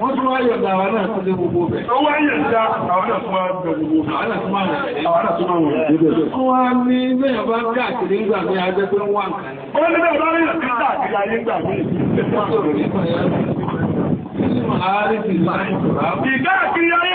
Wọ́n tún wá yọ̀dá àwọn náà tó lé gbogbo bẹ̀. Ó wá yọ̀dá àwọn náà tó máa bẹ̀ gbogbo bẹ̀. Àwọn náà tó máa rẹ̀. Àwọn náà tó máa wọ̀n ìgbébẹ̀. Wọ́n wá ní bẹ́ẹ̀ bá káàkiri ń gbà ní ajẹ́ pé wọ́n wà ń kàn. Ó ní bẹ́ẹ̀ bá rí káàkiri ayé gbà ní ìgbà. Ìgbà kiri ayé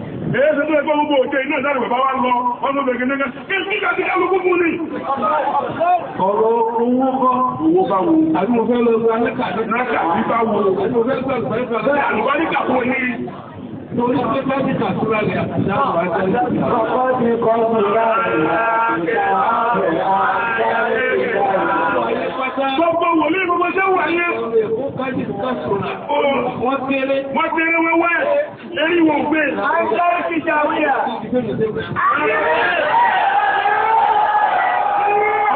èyí tó ẹgbẹ́ gbogbo òkè iná ìdáre bàbá wá lọ wọ́n tó bẹ̀gẹ̀ nígbà kí ní kàtí ká gbogbo mú ní ọ̀rọ̀ owó kọ́ owó bá wo àbí mo fẹ́ lọ sí alẹ́kà ní bá wo àbí mo fẹ́ pẹ̀lú pẹ̀lú pẹ̀lú àlùbáríkà fún ní torí pé pẹ́lú kàtúrà lè àtàjà àwọn àjẹ́ ọkọ̀ ti kọ́ sí láàrin àti àwọn àjẹ́ Wọ́n tẹ́rẹ wẹ́wẹ́ ẹ̀rí wọ̀n gbé. Àìsọ́rọ̀ ti ṣàwíyà.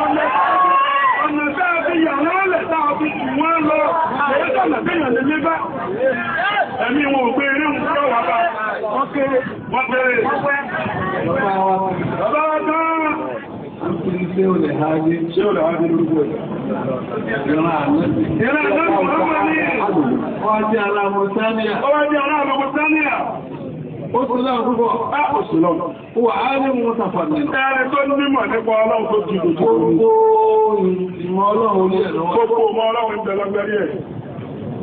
Ọ̀nà tẹ́rẹ fi yà lọ́lẹ̀ táa fi wọ́n lọ, Ẹ̀mí wọn ò gbé eré ń wà bá. Wọ́n tẹ́rẹ. Wọ́n tẹ́rẹ kí ní ṣé ò lè ha dé ṣé ò lè ha dé lórúkọ ẹ̀ ìran àná ìran àná ọmọ ní ọjọ́ ara mọ̀tánìyà ọjọ́ ara mọ̀tánìyà ó sì lọ púpọ̀ á ò sì lọ wà á ní mú sàfàdì ẹ̀rẹ́ tó ní mímọ̀ nípa ọlọ́run tó jù lójú gbogbo ìmọ̀ ọlọ́run ní ẹ̀lọ́wọ́ gbogbo ọmọ ọlọ́run ìbẹ̀lọ́gbẹ̀rí ẹ̀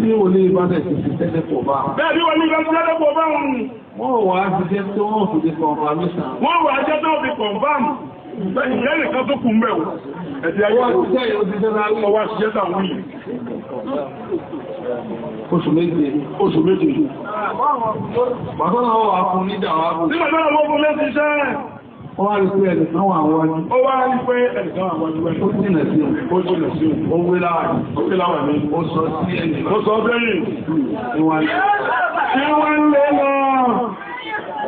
tí wọlé ìbáṣẹ̀ ti fi tẹ́lẹ̀ pọ̀ bá. Bẹ́ẹ̀ bí wọlé ìbáṣẹ̀ tẹ́lẹ̀ pọ̀ bá wọn ni. Wọ́n wà á ti jẹ́ tó wọ́n fi confirmation. Wọ́n wà á jẹ́ tó fi confirm. Ìjẹ́ nìkan o. Ẹ̀dì ayé wa ṣiṣẹ́ yóò ti jẹ́ láàrín ọwọ́ àṣiṣẹ́ tàwọn yìí. Oṣù méje, oṣù méje. Bàbá náà wà fún nídàá wà fún. Nígbà náà wọ́n fún lẹ́sìn Ó wá rí pé ẹnìkan wà wọ́n ní. Ó wá rí pé ẹnìkan wà wọ́n ní. Ó jìnà sí òun. Ó jìnà sí òun. Ó wé láàrín. Ó wé láwà ní. Ó sọ sí ẹnìkan. Ó sọ bẹ́yìn. Ìwọ̀n lé lọ.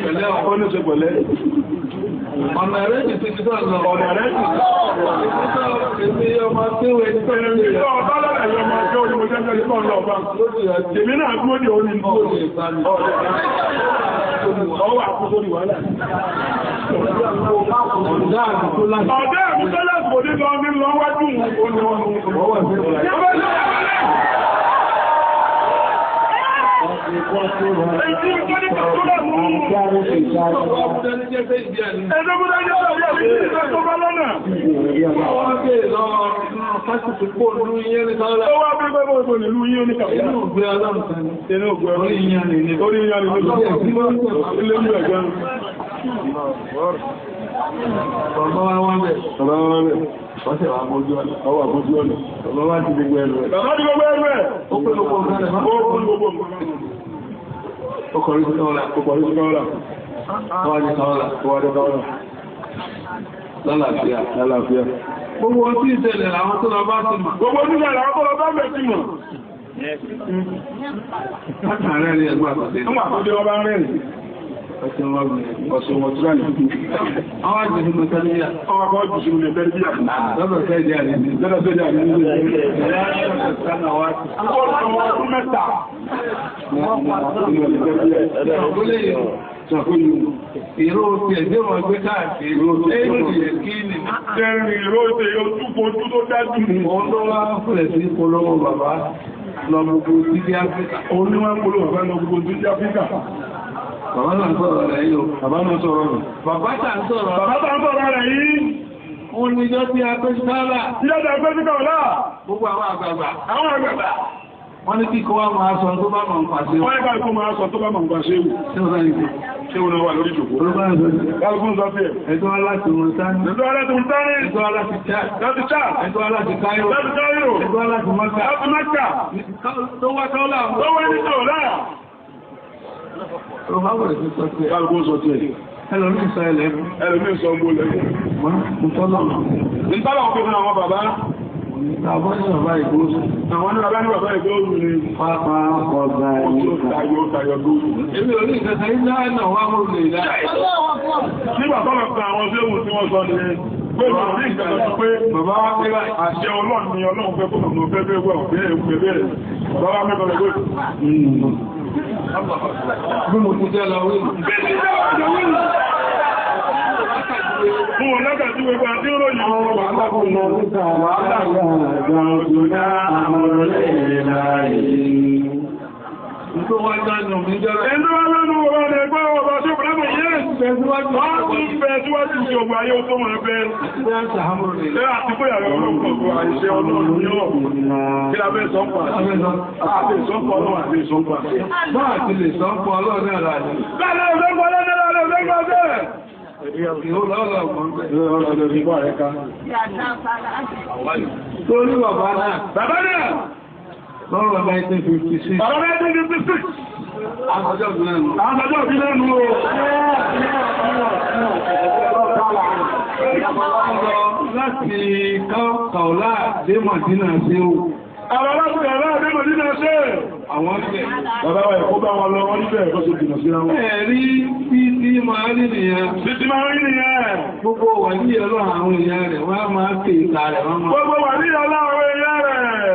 pẹ̀lẹ́ ọkọ́ ní ṣe pẹ̀lẹ́ ọ̀nà rẹ̀ ti ti ti sọ́nà ọ̀nà rẹ̀ ti ti ọmọ tí ó ẹni pẹ̀lẹ́ ọ̀nà ọ̀bá lára ẹ̀yọ ọmọ tí ó ní mo jẹ́ jẹ́ lọ́nà ọ̀bá èmi náà gbó ní orí ní ọwọ́ àkókò ní wàhálà ọ̀dá àkókò láti kò ní lọ ní lọ wájú olùwọ̀n Bàbá wa wọ́n bẹ̀. Bàbá wa wọ́n bẹ̀. Ọ̀sẹ̀ wà mójú ọ̀nà. Ọwà mójú ọ̀nà. Bàbá ti gbogbo ẹ̀rọ ẹ̀. Bàbá ti gbogbo ẹ̀rọ ẹ̀. Ó pẹ̀lú gbogbo ọ̀nà. Ó pẹ̀lú gbogbo ọ̀nà ọkọ̀rí sí kọ́ọ̀lá ọkọ̀rí sí kọ́ọ̀lá wájú kọ́ọ̀lá wájú kọ́ọ̀lá lálàáfíà lálàáfíà gbogbo tí ìṣẹ̀lẹ̀ àwọn tó lọ bá ti mọ̀ gbogbo tí ìṣẹ̀lẹ̀ àwọn tó lọ bá bẹ̀ ti mọ̀ látàrẹ́ ni ẹgbẹ́ àpàdé ọ̀sẹ̀ wọn gbìyànjú ọ̀sẹ̀ Ìró ti ẹ̀dẹ́ wọn gbé káàkiri ìró ti ẹ̀rọ ìyẹ̀kí ni. Tẹ́rin ìró ti yóò túbò tú tó dájú. Òun wá fúrẹ̀ sí polówó bàbá lọ gbogbo títí Áfíríkà. Òun ni polówó bàbá lọ gbogbo títí Áfíríkà. Bàbá náà sọ̀rọ̀ rẹ̀ yìí o. Bàbá náà sọ̀rọ̀ rẹ̀. Bàbá náà sọ̀rọ̀ rẹ̀. Bàbá náà sọ̀rọ̀ rẹ̀ yìí. Wọ́n ní ìjọ tí a pé sí káàlà. Ìjọ tí a pé sí káàlà. Gbogbo àwọn àgbààgbà. Àwọn àgbààgbà. Wọ́n ní kíkọ́ wá máa sọ tó bá mọ̀ ń pàṣẹ. Wọ́n ní kíkọ́ máa sọ tó bá mọ̀ ń pàṣẹ. Ṣé wọ́n láyé jù? Ṣé wọ́n wà lórí jòkó? Kálukún sọ fẹ́. Ẹ̀tọ́ aláti Mùsùlùmí. Ẹ̀tọ́ aláti Mùsùlùmí. Ẹ̀tọ́ aláti Chad. Láti Chad. Ẹ̀tọ́ aláti Cairo. Láti Cairo. Ẹ̀tọ́ aláti Mọ́kà. Láti Mọ́kà. Tó wá tọ́lá. Tó wá ní tọ́lá. Àwọn ní bàbá ìgbóòrù ni pápá ọgbà ìlú tayọ tayọ gbóòrù. Èmi ò ní ìtẹta ilá ẹ̀nà wà mú lè láàá. Nígbà tọ́lọ̀ kan àwọn tí ó wù tí wọ́n sọ ni gbóòrù ní ìtẹta pé bàbá wá pé àṣẹ ọlọ́run ni ọlọ́run fẹ́ kó Bí mo ti jẹ́ lọ rí. Mo wọ̀n látàjú ẹgbẹ́ àti ìròyìn ọ̀rọ̀ wà lákùnrin ọdún kan wà láàrín àwọn ọdún náà fẹ́ síwájú sí ọgbà ayé tó mọ̀ ẹgbẹ́ ẹ̀ àti bóyá rẹ̀ ọlọ́pọ̀ àìṣẹ́ ọlọ́run ní ọ̀pọ̀ kí la bẹ́ sọ́pọ̀ àti ìsọ́pọ̀ ọlọ́run àti ìsọ́pọ̀ àti ìsọ́pọ̀ ọlọ́run náà rà Torí Àjọ́jọ́ ìbílẹ̀nu. Àjọ́jọ́ ìbílẹ̀nu o. Láti kọ́kọ̀ọ́lá dé Màdínà ṣe o. Àwọn alákùnrin aláà dé Màdínà ṣe. Àwọn ilẹ̀. Bàbá wa ẹ̀kọ́ bá wọn lọ wọ́n níbẹ̀ ẹ̀kọ́ tó dìnà sí ra wọn. Ẹ̀rí tí tí máa rí nìyẹn. Tí tí máa rí nìyẹn. Gbogbo wà ní ẹlọ́ àwọn èèyàn rẹ̀, wọ́n máa ń pè ìta rẹ̀, wọ́n máa. Gbogbo wà ní ẹlọ́ àwọn èèyàn rẹ̀.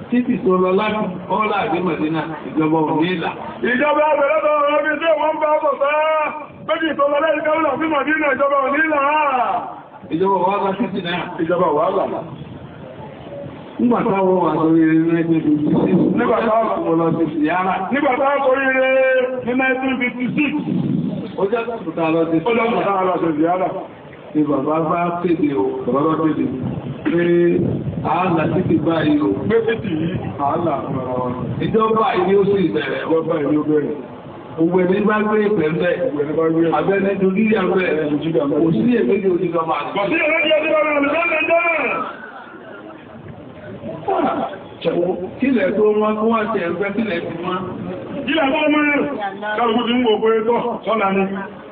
títì tó lọ láti ọ́lá àti mọ̀dínà ìjọba òní ìlà. ìjọba àbẹ̀lọ́dọ̀ ọ̀rọ̀ ní tí wọ́n bá bọ̀ sáá méjì tó lọ lẹ́yìn káwọ́lá sí mọ̀dínà ìjọba òní ìlà. ìjọba wàhálà títì náà ìjọba wàhálà. Nígbà táwọn wà lórí eré ní 1956. Nígbà táwọn kò lọ sí Sìyára. Nígbà táwọn kò rí eré ní 1956. Ó jẹ́ tó tà lọ sí Sìyára ni bàbá bá kéde o bàbá bá kéde pé àálà títí báyìí o pé títí yìí àálà ọ̀rọ̀ ìjọba ìdí ó sì bẹ̀rẹ̀ ọgbà ìdí ó bẹ̀rẹ̀ Ògbè ní bá gbé ìpẹ̀ ń bẹ̀, àbẹ́ni dorí àbẹ́, kò sí èmé ní òjìlọ máa. Kò sí èmé ní òjìlọ máa kílẹ̀ tó wọ́n tó wà tẹ̀ ẹgbẹ́ sílẹ̀ fún wọn. Kílẹ̀ tó wọ́n mẹ́rin, kálùkú ti ń gbogbo ẹ̀tọ́ sọ́lá ni.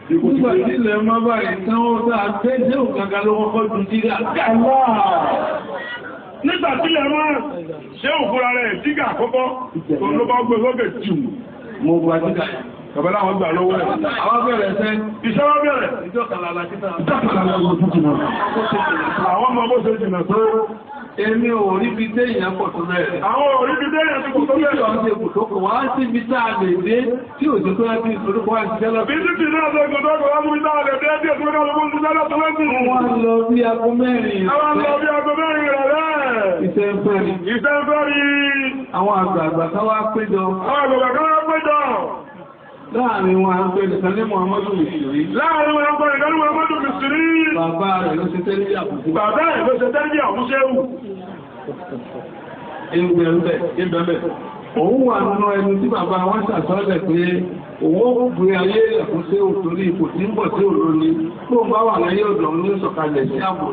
Ìgbà tí ilẹ̀ má báyìí tán ó dáa fẹ́ jẹ́ òkàkà lọ́wọ́ kọjú dígà. Nígbà tí ilẹ̀ máa ṣe òkúra rẹ̀ dígà àkọ́kọ́, tó ló bá gbé lókè jù. Mo gbà dígà. Bàbá láwọn gbà lọ́wọ́ ẹ̀. Àwọn bẹ̀rẹ̀ ṣẹ́. Ìṣẹ́wọ́ bẹ̀rẹ̀. Ìjọ́ kàlàlà títà. Ìjọ́ kàlàlà Èmi ò rí bí dé ìyàn pọ̀ tó bẹ̀rẹ̀. Àwọn ò rí bí dé ìyàn tó tó bẹ̀rẹ̀. Títí ọ̀sẹ̀ kòtòkò wá sí ibi tá a lè dé tí ò jẹ́ tó bí ìsòrókò wá ìṣẹ́ lọ. Bí títí náà lọ kòtòkò wá mú ìta lè dé tí ò tó ká lọ mú ìṣẹ́ lọ Wọ́n lọ bí láàrin wọn àpẹ nìkan ní Muhammadu Misiri. Muhammadu Misiri. bàbá rẹ̀ ló ṣe tẹ́lẹ̀ àkùkù. bàbá rẹ̀ ló ṣe tẹ́lẹ̀ òun wà nínú ẹni tí bàbá wọn ṣàtọ́lẹ̀ pé òun ó ayé ẹ̀kúnṣẹ́ òtòrí ipò tí ń bọ̀ sí òru ni tó bá wà láyé ọ̀dọ̀ ní ìṣọ̀kalẹ̀ sí àbò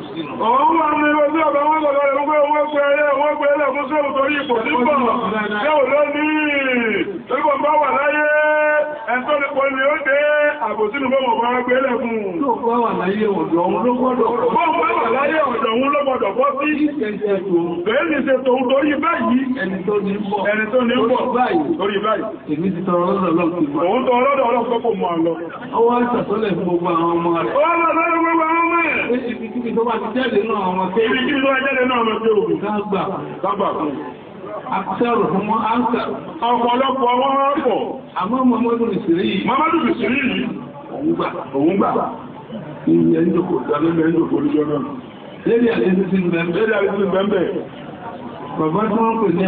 ẹ̀tọ́ lè pọ̀ ní ó dé àbòsínú mọ́ mọ̀ bá gbé lẹ́kùn. Tó bá wà láyé ọ̀dọ̀ òun ló gbọ́dọ̀ bọ́ sí. Bọ́ bá wà láyé ọ̀dọ̀ òun ló gbọ́dọ̀ bọ́ sí. Bẹ́ẹ̀ni ṣe tòun torí báyìí. Ẹni tó ní pọ̀. Ẹni tó ní pọ̀. Torí báyìí. Èmi ti tọrọ lọ́dọ̀ lọ́pọ̀. Òun tọrọ lọ́dọ̀ lọ́pọ̀ kò mọ̀ lọ. Ó wá ìṣàtọ́lẹ̀ fún gbogbo akẹ́rù fún wọn áńsà. ọ̀pọ̀lọpọ̀ wọn rọ́pọ̀. àmọ́ Muhammadu Bisiri. Muhammadu Bisiri ni. òun gbà. òun gbà. ìyẹn ń dòkò tàbí mẹ́ ń dòkò lójọ́ náà. lẹ́yìn àlejò sí bẹ́ẹ̀. lẹ́yìn àlejò sí bẹ́ẹ̀ Bàbá tí wọ́n pè ní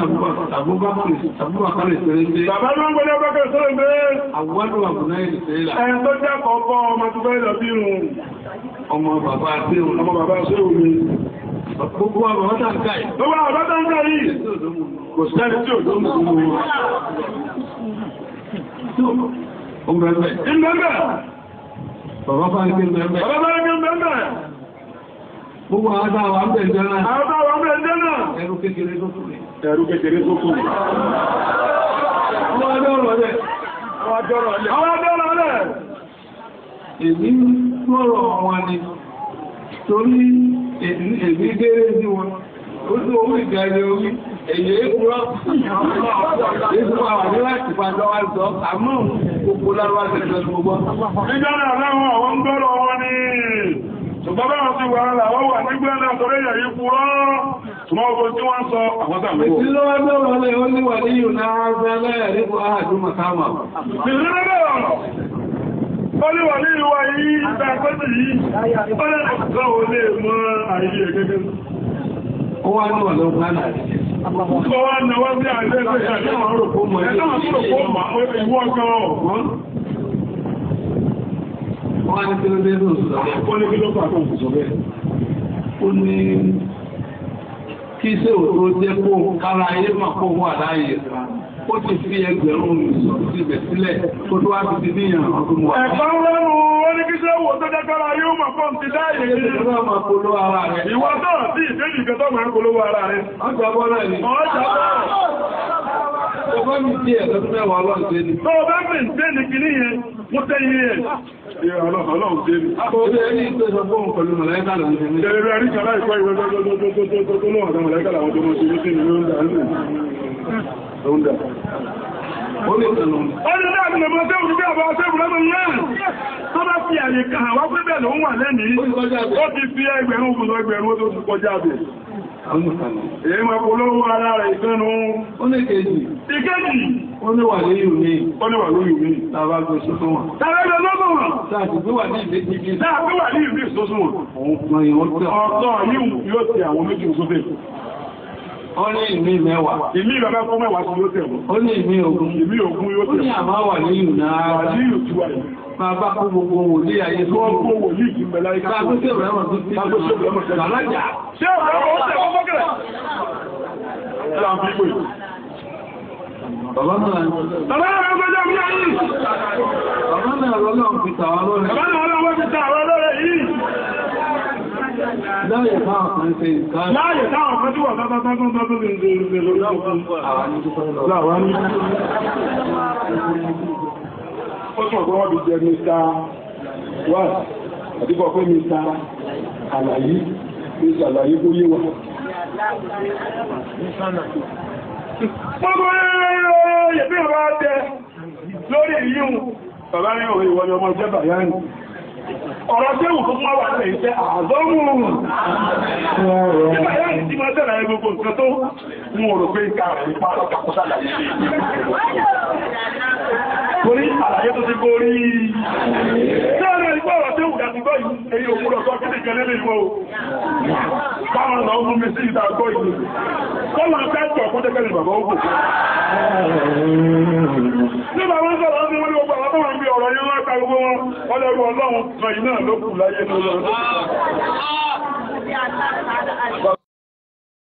àbúbákàrẹ̀ ìṣẹ́lẹ̀ ń gbé. Bàbá tí wọ́n pè ní àbúbákàrẹ̀ ìṣẹ́lẹ̀ ń gbé. Àwọ́dún àbúná ìṣẹ́lẹ̀ là. Ẹn tó jẹ́ kọ̀ọ̀kọ́ ọmọ tó fẹ́ lọ bí irun. Ọmọ bàbá tí òun. Ọmọ bàbá tí òun. Gbogbo àbàbátà ń káì. Gbogbo àbàbátà ń káì kò sáré tí ò lóòmù gbogbo wọn ọmọdé ìgbẹ̀mẹ̀ bàbá bá ń gbé ìgbẹ̀mẹ̀ gbogbo àwọn àdáwà ń bẹ̀ẹ̀ jẹ́nà ẹ̀rù kékeré tó kù ẹ̀rù kékeré tó kù àwọn adọ́rọ̀ rẹ̀ àwọn adọ́rọ̀ rẹ̀ èyí ń sọ̀rọ̀ wọn ni torí èyí gẹ́rẹ́ sí wọn ó sí owó ìgbà ilẹ̀ orí èyí ewúrọ́ ewúrọ́ àwọn ní láti padà wá sọ àmọ́ gbogbo lárúbá ti sọ ọkụkọ nígbà náà láwọn àwọn ń wọn ni ṣùgbọ́n báwọn ti wà láwọ́ wà nígbà náà kúrọ́ tí wọ́n sọ àwọn tàbí. lọ́wọ́ lẹ́ ó ní yìí náà ní ìwà yìí yìí, Kọ́ wá na wá sí àìsẹ́sẹ̀ ẹ̀sán àròkó mọ̀ kí sí òtó jẹ́ kó kára ayé mà kó wà láàyè kan ó ti fi ẹgbẹ̀rún ìṣọ̀sílẹ̀ sílẹ̀ tó tó wá ti fi níyàn ọdún wà. Ẹ̀kan lẹ́nu wọ́n ní kíṣẹ́ wò tó dákára yóò mọ̀ fọ́n ti dáyé ní ìwọ́n tó sí ìdéjì kẹtọ́ máa ń polówó ara rẹ̀. Ọjọ́ bọ́ náà ni. Ọjọ́ bọ́ mi tí ẹ̀ lọ́tún mẹ́wàá lọ́n tẹ́ ni. Tó bá mi tẹ́ ni kì ní yẹn, mo tẹ́ yí ẹ̀. Ọlọ́run tẹ́ ni. Ó bẹ́ẹ̀ ní ìtẹ́sọ̀ fún òun pẹ̀lú mọ̀láíkà lọ́n tẹ́ ni. Ẹ̀rẹ́ rí kàrá ìkọ́ ìwẹ́ tó tó tó tó tó tó onye àgbẹ̀mọ́ tẹ́ òrùgbé àbá ṣẹ́bùn lọ́dún náà tó bá fi àyè kan àwọn pẹ́bẹ̀ ló ń wà lẹ́nìí, ó ti fi ẹgbẹ̀rún ògùn ẹgbẹ̀rún ó ti kọjá bẹ̀. Èyí ara rẹ̀ Ó ní kejì. Ó ní wà lórí Tàbá wà Tàbí wà ó ní ìmí mẹ́wàá ìmí ìrọ̀lẹ́ fún mẹ́wàá tí yóò tẹ̀wọ̀ ó ní ìmí ogun ìmí ogun yóò tẹ̀wọ̀ ó ní àmá wà ní ìlú náà wà ní ìlú tí wà ní Bàbá kó gbogbo wò ní ayé tó wọ́n kó wò ní ìgbìmọ̀ láyé ká. Bàbá tó rẹ̀ mọ̀ tó ti rẹ̀ mọ̀ tó rẹ̀ mọ̀ tó rẹ̀ mọ̀. Ṣé ọ̀rọ̀ ó tẹ̀ wọ́n mọ́kẹ̀rẹ̀? Bàbá náà rẹ̀ ọgbẹ́jọ́ bí ayé. Bàbá náà rọ́lọ́ láàyè táwọn kan ṣe nǹkan. láàyè táwọn kan tí wọ́n bá bá bá bá bá bí nǹkan ìrìnlẹ̀ lórí àwọn ní. ó sọ pé wọ́n ti jẹ mista wáyé àti kọ́ pé mista àlàyé ní ṣàlàyé tó yé wa. Gbogbo ẹ̀rọ ìyẹ̀bí ọba tẹ lórí ìyíhun, bàbá ní òwe ìwọ̀n ọmọ ìjẹ́bà yáà ọ̀rọ̀ tí ó fún wà ní ìṣẹ́ àzọ́mùrùn àlàyé tó ti gorí ìgbọ́ ọ̀rọ̀ tí ó wùdá ti gbọ́ yìí òkúrọ̀ sọ kí ní kẹlẹ́ lè wọ́ báwọn náà mú mi sí ìta gbọ́ yìí kọ́lọ̀ ń tọ̀ fún tẹ́kẹ́lẹ̀ bàbá tí bá wọ́n sọ̀rọ̀ ní wọ́n ní gbogbo àwọn tó wọ́n bí ọ̀rọ̀ yẹn wọ́n kàrùgbó wọn ọlọ́rọ̀ ọlọ́run mọ̀ ìná lókù láyé lọ́rọ̀